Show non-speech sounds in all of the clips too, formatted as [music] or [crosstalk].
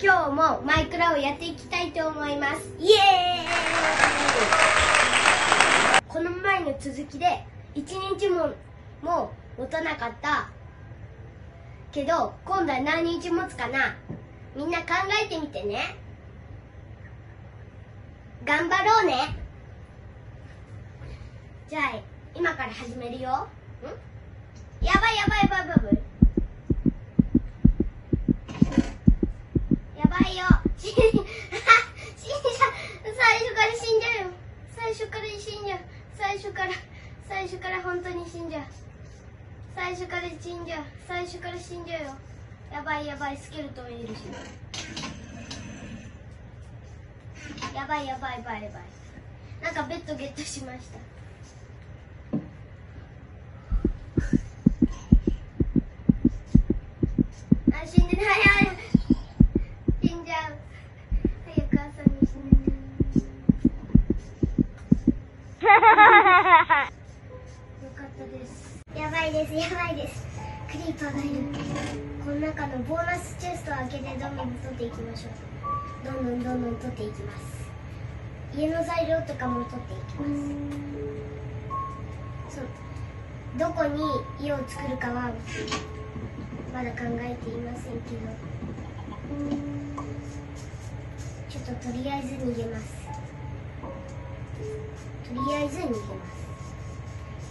今日もマイクラをやっていきたいと思います。イエーイ。この前の続きで1日ももう持たなかったけど今度は何日持つかな。みんな考えてみてね。頑張ろうね。じゃあ今から始めるよ。ん？やばいやばいやばいやばいやばいよ。死んじゃう最初から死んじゃうよ。最初から死んじゃう。最初から最初から本当に死んじゃう。最初から死んじゃう。最初から死んじゃうよ。やばいやばいスケルトンいるし。やばいやばいやばいやばいなんかベッドゲットしましたあ死んでないあ死んじゃう早く朝にしないとよかったですやばいですやばいです。クリーパーがいる。この中のボーナスチェストを開けてどんどん取っていきましょう。どんどんどんどん取っていきます。家の材料とかも取っていきます。そう。どこに家を作るかはまだ考えていませんけど。ちょっととりあえず逃げます。とりあえず逃げます。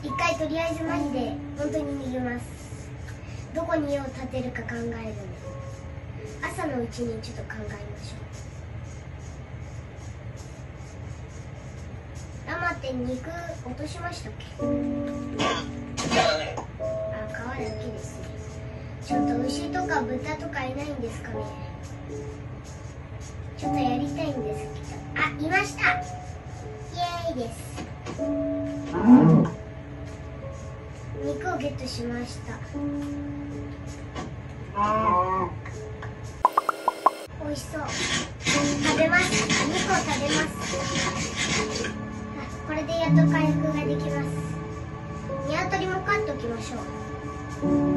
一回とりあえずマジで本当に逃げます。どこに家を建てるか考えるんで朝のうちにちょっと考えましょう。生って肉落としましたっけ？あ皮だけですね。ちょっと牛とか豚とかいないんですかね。ちょっとやりたいんですけど。あいました。イエーイです。肉をゲットしました。美味しそう。食べます肉を食べます。これでやっと回復ができます。鶏も飼っておきましょう。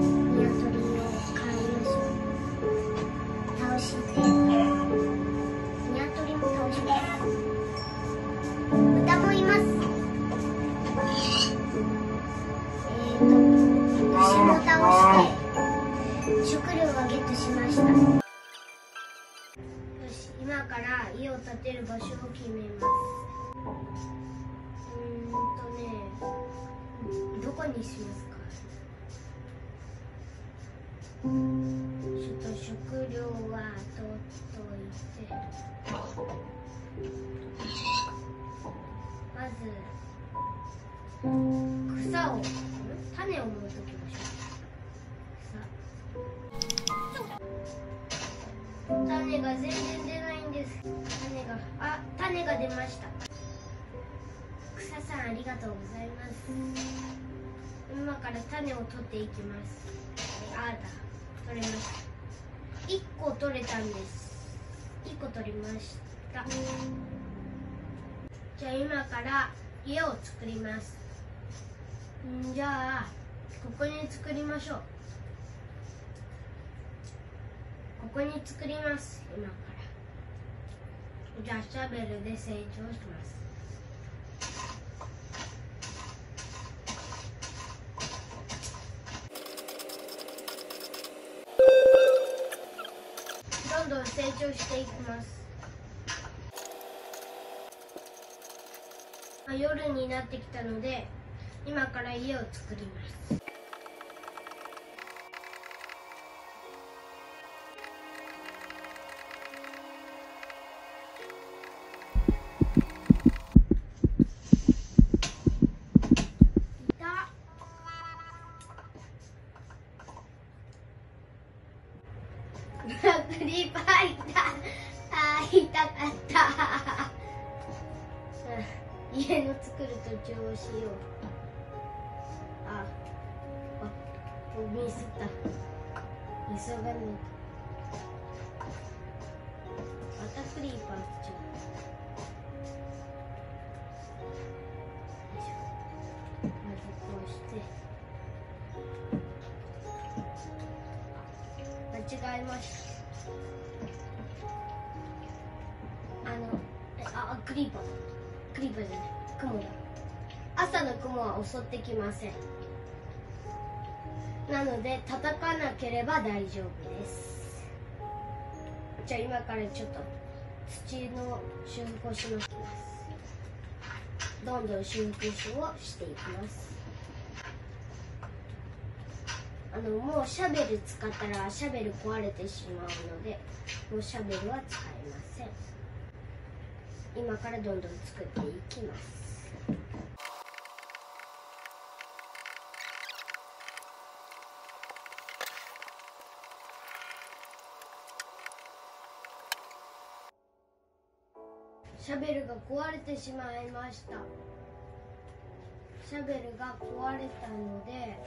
ちょっと食料は取っといてまず草を種を持っておきましょう草種が全然出ないんです種があ種が出ました。草さんありがとうございます。今から種を取っていきます。あだ。取れました。1個取れたんです。1個取りました。じゃあ今から家を作ります。んじゃあここに作りましょう。ここに作ります。今から。じゃあシャベルで成長します。成長していきます。あ夜になってきたので今から家を作ります。して。間違えました。あのあクリーパークリーパーじゃない。雲だ。朝の雲は襲ってきません。なので叩かなければ大丈夫です。じゃあ今からちょっと土の修復をします。どんどん修復をしていきます。あのもうシャベル使ったらシャベル壊れてしまうのでもうシャベルは使いません。今からどんどん作っていきます。シャベルが壊れてしまいました。シャベルが壊れたので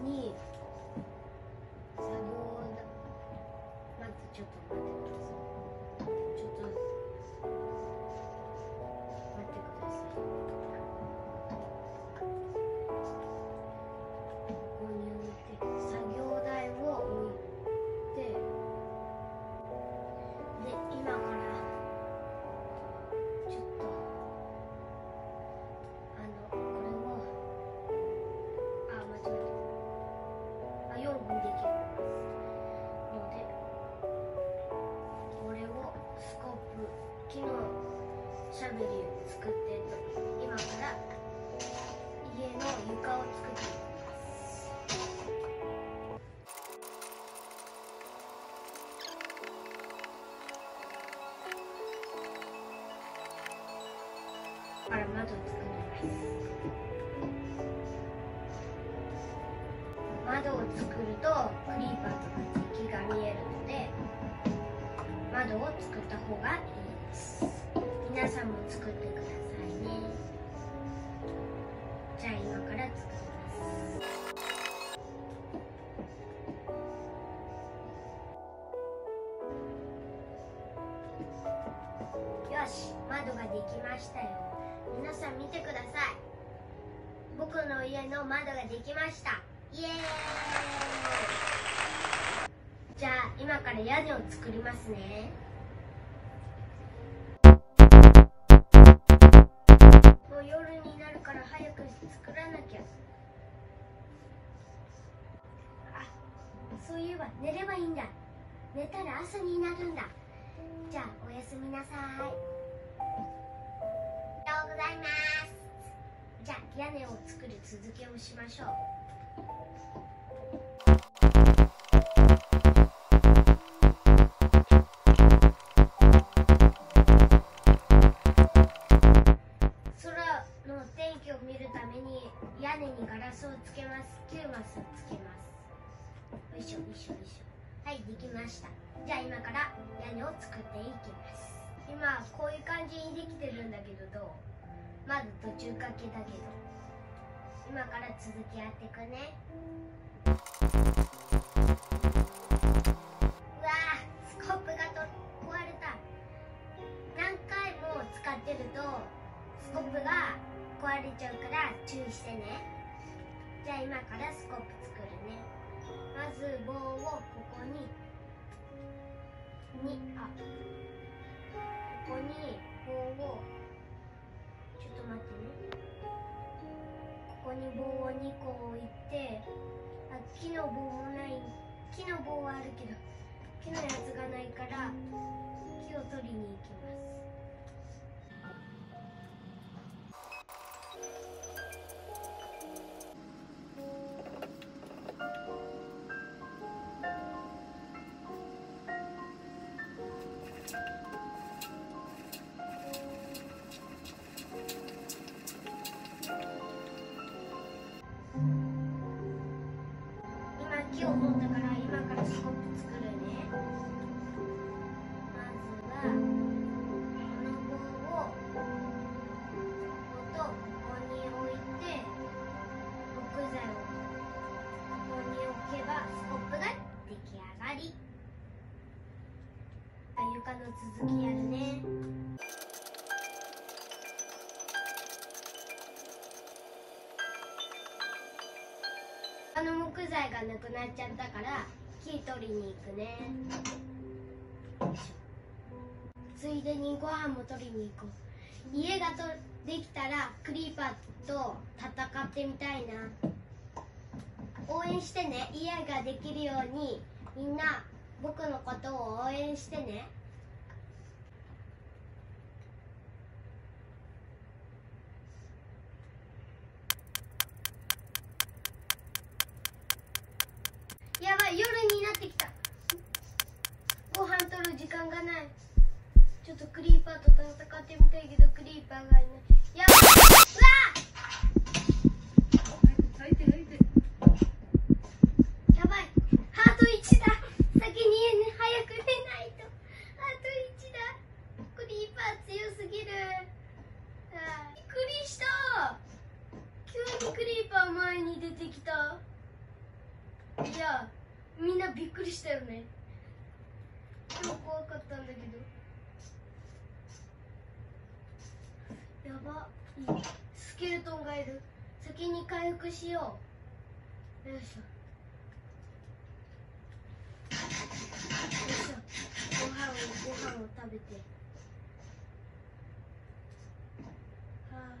にシャベル作って今から家の床を作っていきますから窓を作ります窓を作るとクリーパーとか敵が見えるので窓を作った方がいいです。さんも作ってください。ねじゃあ今から作りますよし窓ができましたよ。皆さん見てください。僕の家の窓ができました。イエーイ。じゃあ今から屋根を作りますね。寝ればいいんだ。寝たら朝になるんだ。じゃあおやすみなさい。おはようございます。じゃあ屋根を作る続きをしましょう。空の天気を見るために屋根にガラスをつけます。9マスつけます。よいしょよいしょよいしょ。はいできました。じゃあ今から屋根を作っていきます。今こういう感じにできてるんだけどどう？まず途中かけだけど。今から続きやっていくね。うわースコップがと壊れた。何回も使ってるとスコップが壊れちゃうから注意してね。じゃあ今からスコップ作るね。まず棒をここに。にあ。ここに棒を。ちょっと待ってね。ここに棒を2個置いてあ木の棒もない。木の棒はあるけど木のやつがないから木を取りに行きます。あ床の続きやるね。あの木材がなくなっちゃったから木取りに行くね。ついでにご飯も取りに行こう。家がとできたらクリーパーと戦ってみたいな。応援してね。家ができるようにみんな僕のことを応援してねやばい夜になってきたご飯取る時間がないちょっとクリーパーと戦ってみたいけどクリーパーがいないやっうわ書いて書いてやばいハート1だ先に、ね、早く寝ないとハート1だクリーパー強すぎるあーびっくりした急にクリーパー前に出てきたいやみんなびっくりしたよね超怖かったんだけどやばいいスケルトンがいる先に回復しようよいしょよいしょご飯をご飯を食べてはあ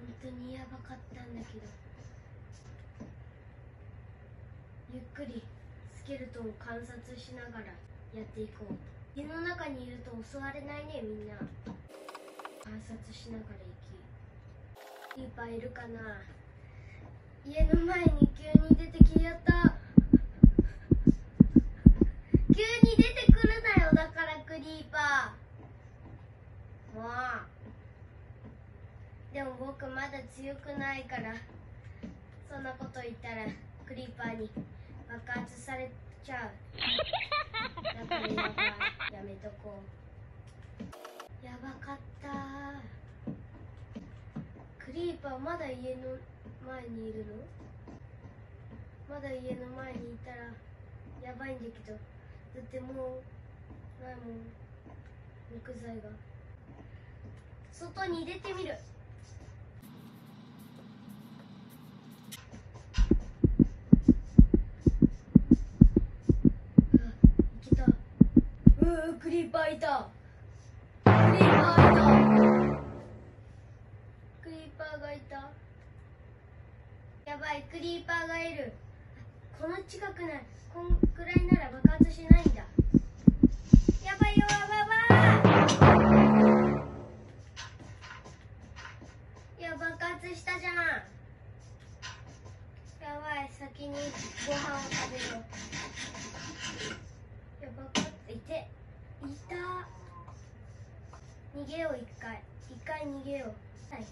本当にやばかったんだけどゆっくりスケルトンを観察しながらやっていこう。家の中にいると襲われないねみんな。観察しながら行き。リーパーいるかな。家の前に急に出てきやった。急に出てくるなよだからクリーパー。もうでも僕まだ強くないからそんなこと言ったらクリーパーに爆発されちゃう。だからやめとこう。やばかった。クリーパーまだ家の前にいるの？まだ家の前にいたらやばいんだけどだってもうないもん。木材が。外に出てみるうわいけたクリーパーいた。クリーパーいた。クリーパーがいた。やばいクリーパーがいる。この近くない。こんくらいなら爆発しないんだ。やばいよやばいやばい。いや爆発したじゃん。やばい先にご飯を食べよういや爆発いていた逃げよう一回。一回逃げよう。はい。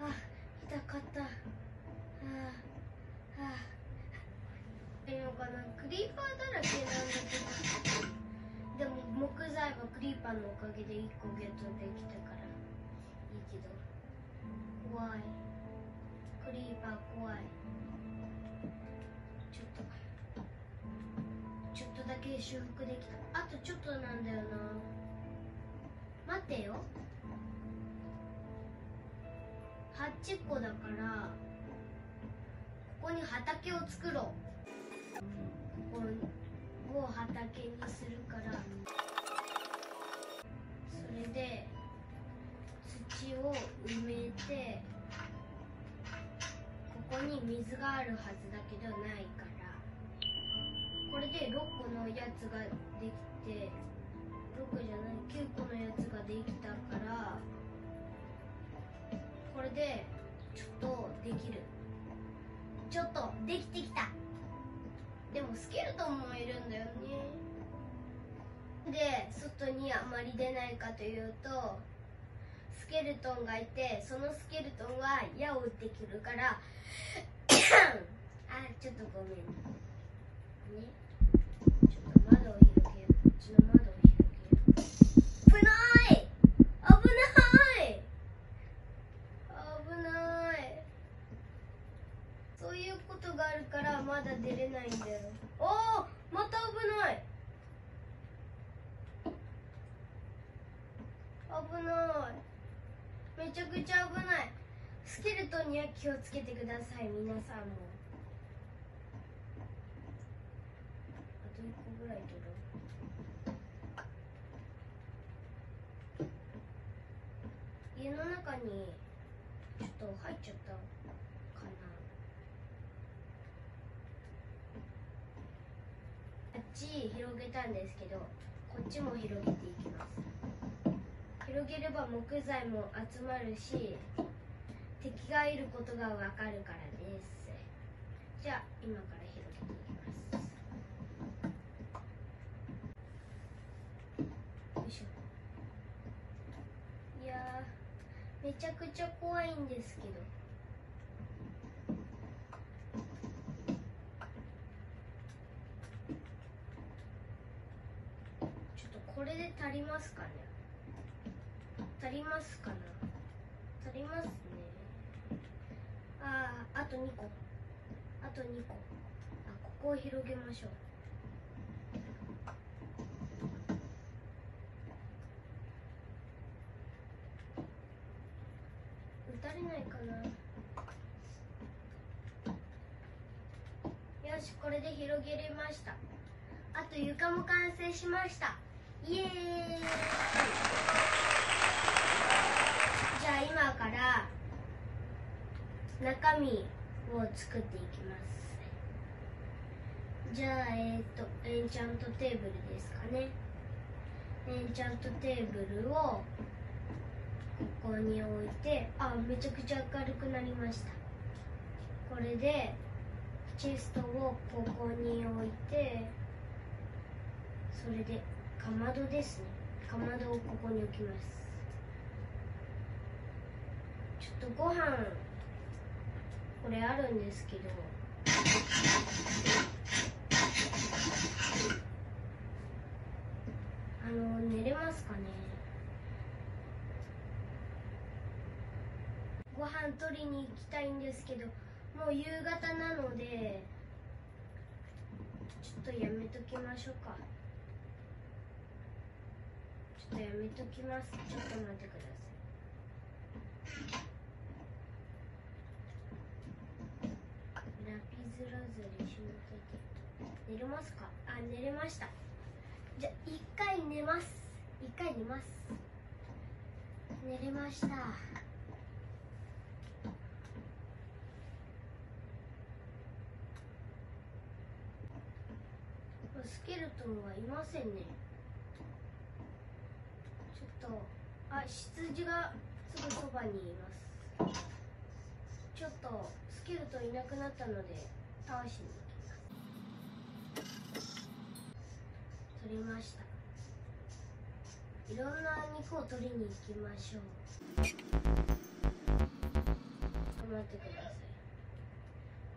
あ痛かった。ああああいいのかなクリーパーだらけなんだけど。でも木材はクリーパーのおかげで1個ゲットできたから。いいけど。怖い。クリーパー怖い。だけ修復できた。あとちょっとなんだよな。待ってよ。8個だからここに畑を作ろう。ここを畑にするから。それで土を埋めてここに水があるはずだけどないから。これで6個のやつができて6個じゃない9個のやつができたからこれでちょっとできる。ちょっとできてきた。でもスケルトンもいるんだよね。で外にあまり出ないかというとスケルトンがいてそのスケルトンは矢を撃ってくるから [coughs] あちょっとごめんねちょっと窓を開けようこっちの窓を開けよう危ない。危ない。危ない。そういうことがあるからまだ出れないんだよ。おおまた危ない。危ない。めちゃくちゃ危ない。スケルトンには気をつけてください皆さんもと1個ぐらい取ろう家の中にちょっと入っちゃったかなあっち広げたんですけどこっちも広げていきます。広げれば木材も集まるし敵がいることがわかるからです。じゃあ今から広げていきます。よいしょ。いやーめちゃくちゃ怖いんですけどちょっとこれ足りますかね足りますかな足りますねあああと2個あと2個あここを広げましょう撃たれないかなよしこれで広げれました。あと床も完成しました。イエーイ。じゃあ今から中身を作っていきます。じゃあえっ、とエンチャントテーブルですかね。エンチャントテーブルをここに置いてあめちゃくちゃ明るくなりました。これでチェストをここに置いてそれでかまどですね。かまどをここに置きます。ちょっとご飯これあるんですけど。あの寝れますかね。ご飯取りに行きたいんですけどもう夕方なのでちょっとやめときましょうか。とやめときます。ちょっと待ってください。ラピズラズリシュート。寝れますか？あ寝れました。じゃあ一回寝ます。一回寝ます。寝れました。スケルトンはいませんね。ちょっとあ羊がすぐそばにいます。ちょっとスケルトいなくなったので倒しに行きます。取りました。いろんな肉を取りに行きましょう。待ってください。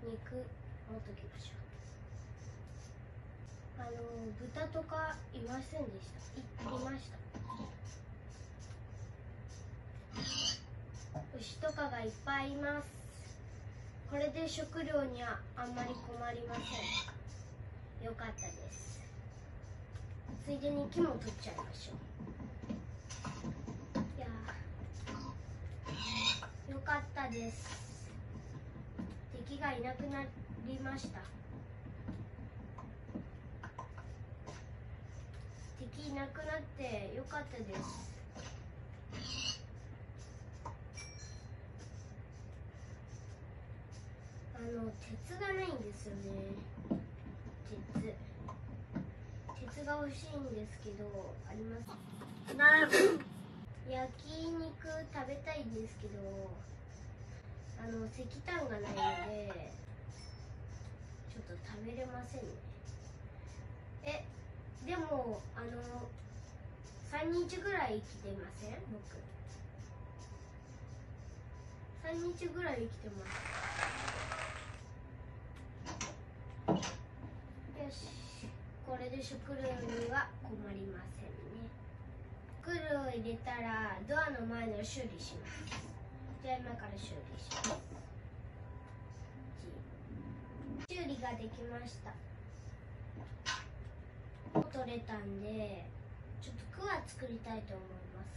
肉持っときましょう。あの豚とかいませんでした。いいました。牛とかがいっぱいいます。これで食料にはあんまり困りません。よかったです。ついでに木も取っちゃいましょう。いやよかったです。敵がいなくなりました。敵いなくなってよかったです。の鉄がないんですよね。鉄。鉄が欲しいんですけどあります。焼肉食べたいんですけどあの石炭がないのでちょっと食べれませんね。えでもあの3日ぐらい生きてません？僕。3日ぐらい生きてますよし食料には困りませんね。食料を入れたらドアの前の修理します。じゃあ今から修理します。修理ができました。取れたんでちょっとクワ作りたいと思います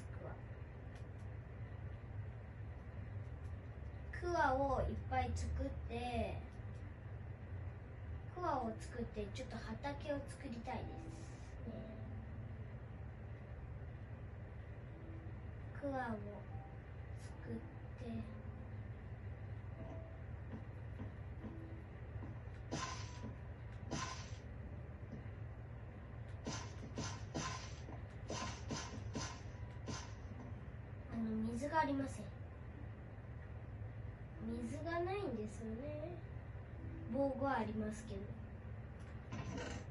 クワ。クワをいっぱい作ってクワを作ってちょっと畑を作りたいです、ね、クワを作ってあの水がありません。水がないんですよね。防具はありますけど。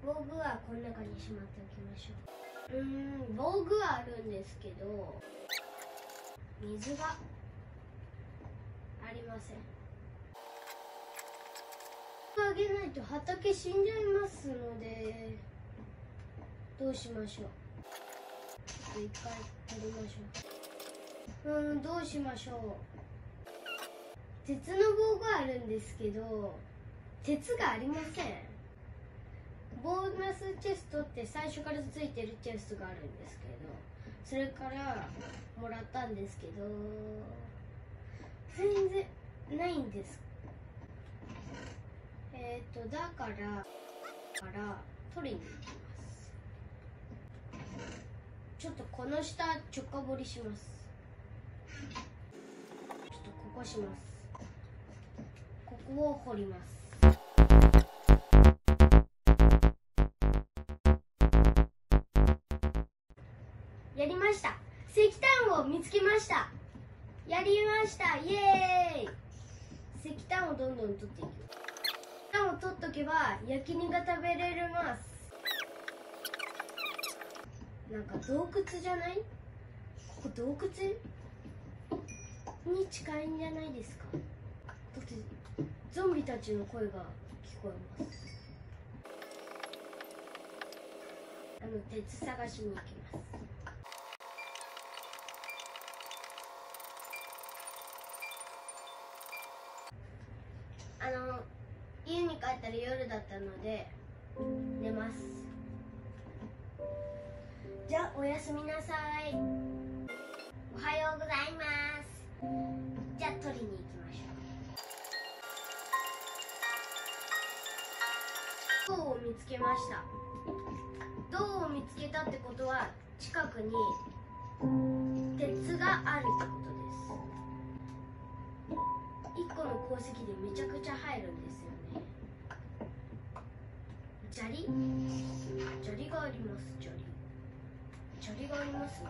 防具はこの中にしまっておきましょう。うーん防具はあるんですけど水がありません。あげないと畑死んじゃいますのでどうしましょう。ちょっと一回取りましょう。うんどうしましょう。鉄の棒があるんですけど鉄がありません。ボーナスチェストって最初からついてるチェストがあるんですけどそれからもらったんですけど全然ないんです。えっ、ー、とだからから取りに行きます。ちょっとこの下直下掘りします。ちょっとここします。ここを掘ります。した。石炭を見つけました。やりました。イエーイ。石炭をどんどん取っていく。石炭を取っとけば焼き肉が食べれるます。なんか洞窟じゃない？ここ洞窟？に近いんじゃないですか。だってゾンビたちの声が聞こえます。あの鉄探しに行きますあの家に帰ったら夜だったので寝ます。じゃあおやすみなさい。おはようございます。じゃあ取りに行きましょう。銅を見つけました？銅を見つけたってことは近くに鉄があるってことです。1個の鉱石でめちゃくちゃ入るんです砂利砂利があります砂利砂利があります？ね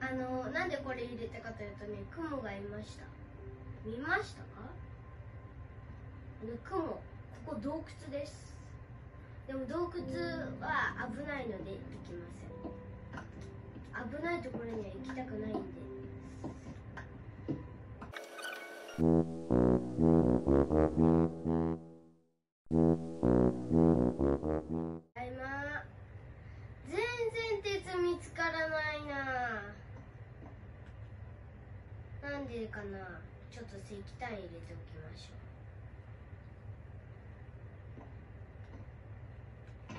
あのなんでこれ入れたかというとね雲がいました。見ましたか？あの雲ここ洞窟です。でも洞窟は危ないので行きません。危ないところには行きたくないんで。ただいま。全然鉄見つからないな。なんでかな。ちょっと石炭入れておきましょう。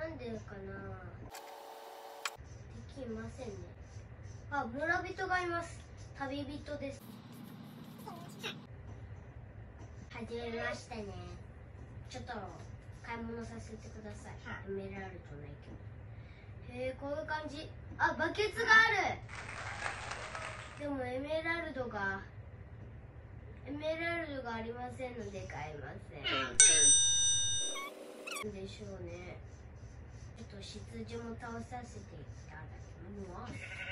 なんでかな。敵いませんね。あ村人がいます。旅人ですはじめましてね。ちょっと買い物させてください。エメラルドないけど。へえこういう感じ。あバケツがある。でもエメラルドがエメラルドがありませんので買いません。でしょうね。ちょっと羊も倒させていただきます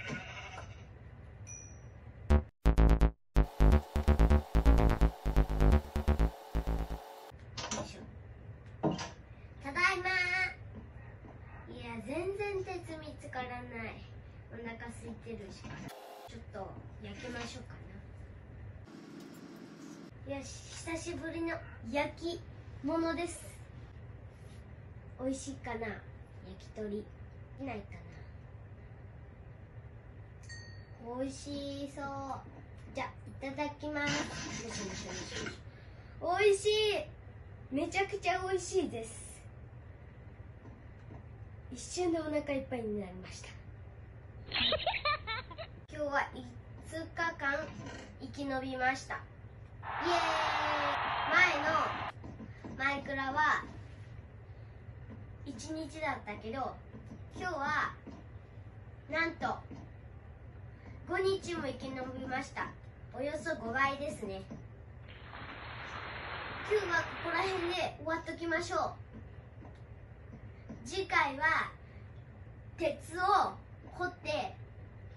全然鉄見つからない。お腹空いてるしちょっと焼きましょうかな。よし久しぶりの焼き物です。美味しいかな？焼き鳥。いないかな？美味しそう。じゃあいただきます。美味しい。めちゃくちゃ美味しいです。一瞬でお腹いっぱいになりました。[laughs] 今日は5日間延びました。イエーイ。前のマイクラは1日だったけど今日はなんと5日も生き延びました。およそ5倍ですね。今日はここら辺で終わっときましょう次回は鉄を掘って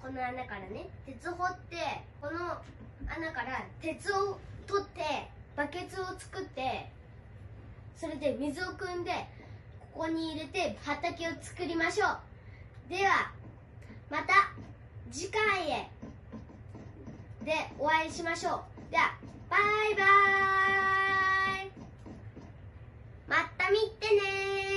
この穴からね鉄を掘ってこの穴から鉄を取ってバケツを作ってそれで水を汲んでここに入れて畑を作りましょうではまた次回へでお会いしましょうではバイバイまた見てね